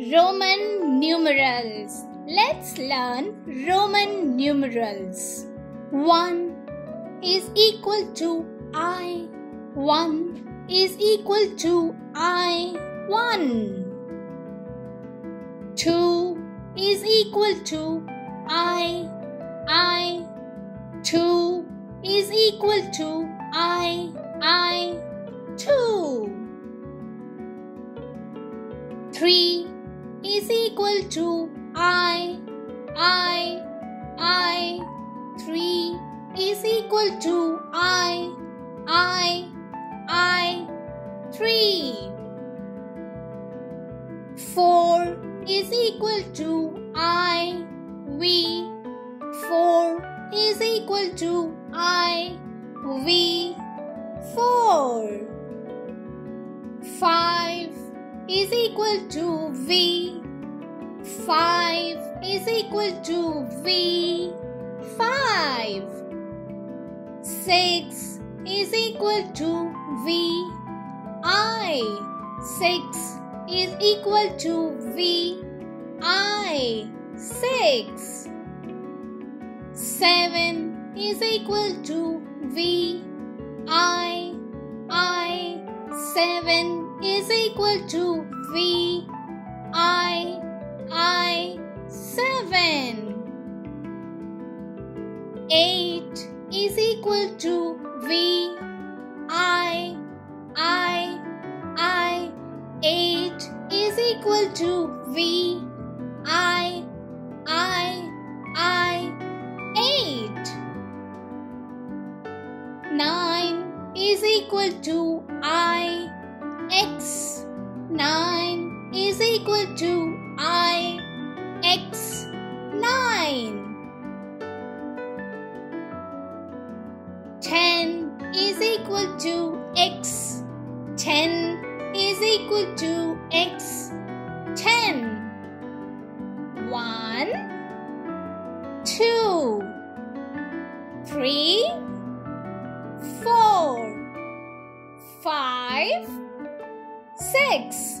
Roman numerals. Let's learn Roman numerals. 1 is equal to I. 1 is equal to I. 1. 2 is equal to I. I. 2 is equal to I. I. is equal to I, I, I. 3 is equal to I, I, I. 3. 4 is equal to I, V. 4 is equal to I, V. 4. 5 is equal to V. 5 is equal to V. 5. 6 is equal to V. I. 6 is equal to V. I. 6. 7 is equal to V. I. I. 7 is equal to V I I 7 8 is equal to V. I I I. 8 is equal to V. I I I. 8 9 is equal to I x. 9 is equal to i x 9 10 is equal to x. 10 is equal to x 10 1 2 3 4 5 six,